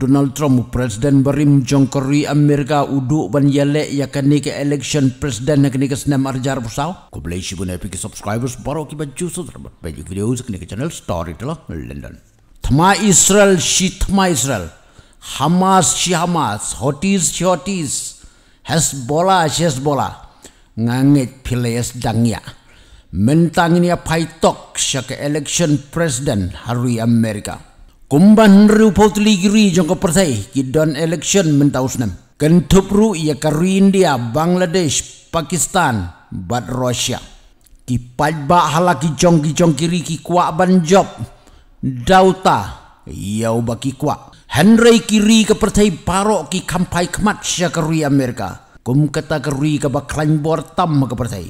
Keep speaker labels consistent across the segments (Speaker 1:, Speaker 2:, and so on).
Speaker 1: Donald Trump presiden berim jongkori Amerika udu ban yale ya kani ke election presiden kani ke senam arjar pusau ko boleh si bunai pergi subscribers baru ki baju so terbat baju video kani ke channel story telah London. Thma Israel shi thma Israel. Hamas shi Hamas. Houthis shi Houthis. Hezbollah shi Hezbollah. Ngangit pilayas dangya mentang ini apa tok syak election presiden hari Amerika kumban ru potli giri jong ko pertai ki don election mentaus nam kan tupru ya kari india bangladesh pakistan bat russia. Ki pajba hala ki jong ki ki kwa ban job. Dauta yau baki kwa henry kiri ke pertai paro ki kampai kemat sya kari amerika. Kum kata kari ke baklan bor tam ke pertai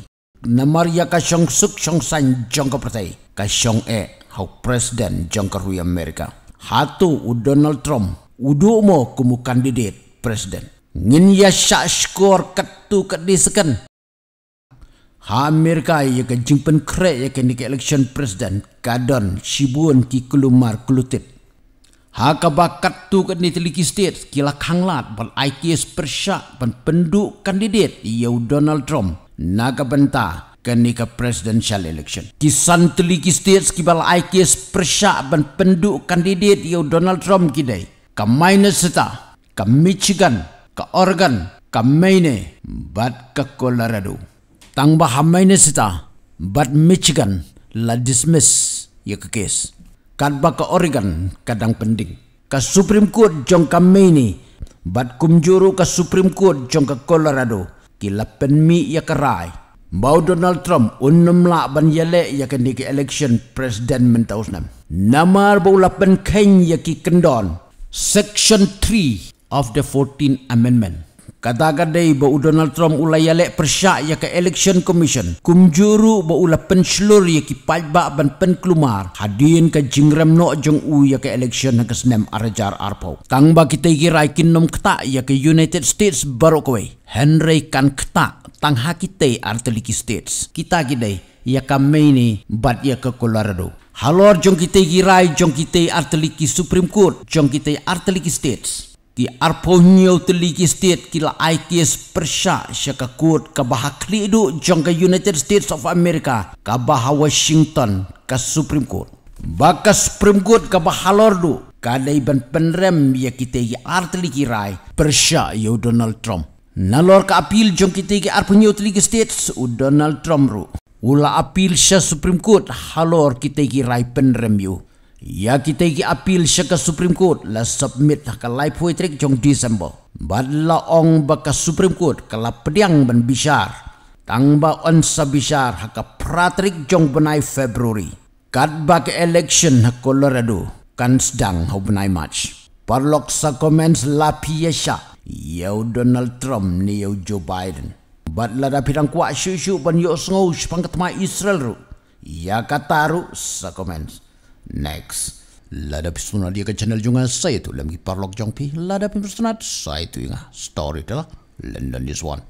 Speaker 1: namar ya ka shong suk shong san jong ke ka shong e hau presiden jong kari amerika hatu u Donald Trump udu mo kumu kandidat presiden. Ngin ya syak skor ketu kedisekan ha Amerika ya ke jimpen krek ya ke nik election presiden. Kadon shibun ki kulumar kulutit ha ka bakat tu ke ni teliki state. Kila kanglat ban IKS persyak ban penduk kandidat ya Donald Trump. Naga bentah kenika presidential election. Kisan teliki states kibal IKS persyak ban penduk kandidat yau Donald Trump kidai. Ka Minnesota, ka Michigan, ka Oregon, ka Maine, bat ka Colorado. Tang bah Minnesota, bat Michigan la dismiss ya ke kes. Kad ba ka Oregon kadang pending. Ka Supreme Court jong ka Maine, bat kumjuru ka Supreme Court jong ka Colorado. Kila penmi ya kerai. Bau Donald Trump unum la ban yale ya kan di election president mentaus nam. Namar bau lapan ken ya ki kendon. Section 3 of the 14th Amendment. Kata kadai bau Donald Trump ulai yale persyak ya ke election commission. Kumjuru bau lapan seluruh ya ki pajbak ban pen kelumar. Hadin ke jingram no jong u ya ke election ke senem arajar arpau. Tang ba kita kira ikin nom ketak ya ke United States baru kowe. Henry kan ketak tang hakite arteliki states. Kita kidai ya kami ini bat ya ke Colorado. Halor jong kita girai jong kita arteliki Supreme Court jong kita arteliki states ki arpo nyau teliki state kila ITS persya syaka kut ka baha klidu jong ka United States of America ka baha Washington ka Supreme Court. Baka Supreme Court ka baha lordu ka ban penrem ya kita ki arteliki rai persya ya Donald Trump. Nalor ka apil jong kita ki arpo nyau teliki states u Donald Trump ru. Ula apil sya Supreme Court halor kita ki rai penrem yu Ya kita ki apil syaka Supreme Court la submit ka live poetry jong December. Badla ong baka Supreme Court kala pediang ban bishar. Tangba on sa bishar haka pratrik jong benai February. Kad baka election ha Colorado kan sedang ha benai March. Parlok sa comments la piyesha. Yau Donald Trump ni yau Joe Biden. Badla da pidang kuat syu-syu ban yuk sengau sepang ketema Israel ru. Ya kata ru sa comments. Next. Lada pisuna dia ke channel juga saya tu lagi parlok jongpi. Lada pisuna saya tu ingat story tu lah. London this one.